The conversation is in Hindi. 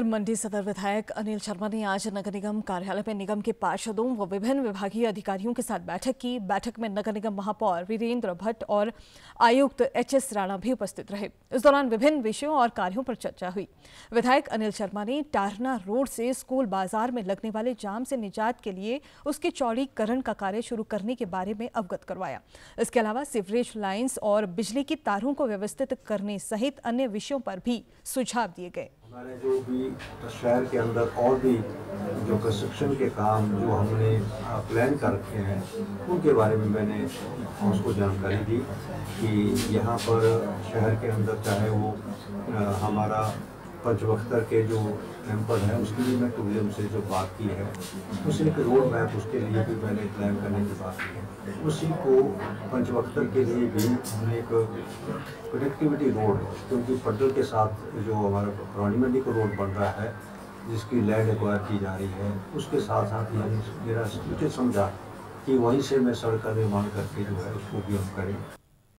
लेकर मंडी सदर विधायक अनिल शर्मा ने आज नगर निगम कार्यालय में निगम के पार्षदों व विभिन्न विभागीय अधिकारियों के साथ बैठक की। बैठक में नगर निगम महापौर वीरेंद्र भट्ट और आयुक्त एच एस राणा भी उपस्थित रहे। इस दौरान विभिन्न विषयों और कार्यों पर चर्चा हुई। विधायक अनिल शर्मा ने टारना रोड से स्कूल बाज़ार में लगने वाले जाम से निजात के लिए उसके चौड़ीकरण का कार्य शुरू करने के बारे में अवगत करवाया। इसके अलावा सीवरेज लाइन्स और बिजली की तारों को व्यवस्थित करने सहित अन्य विषयों पर भी सुझाव दिए गए। हमारे जो भी शहर के अंदर और भी जो कंस्ट्रक्शन के काम जो हमने प्लान कर रखे हैं, उनके बारे में मैंने उसको जानकारी दी कि यहाँ पर शहर के अंदर चाहे वो हमारा पंचवख्तर के जो टेंपल है, उसके लिए मैं टूरिज़्म से जो बात की है, उसी एक रोड मैप उसके लिए भी मैंने प्लान करने की बात की है। उसी को पंचवख्तर के लिए भी हमने एक कनेक्टिविटी रोड क्योंकि पटल के साथ जो हमारा पुरानी मंडी को रोड बन रहा है, जिसकी लैंड एक्वायर की जा रही है, उसके साथ साथ मेरा उचित समझा कि वहीं से मैं सड़क का निर्माण करके जो है उसको भी हम करें।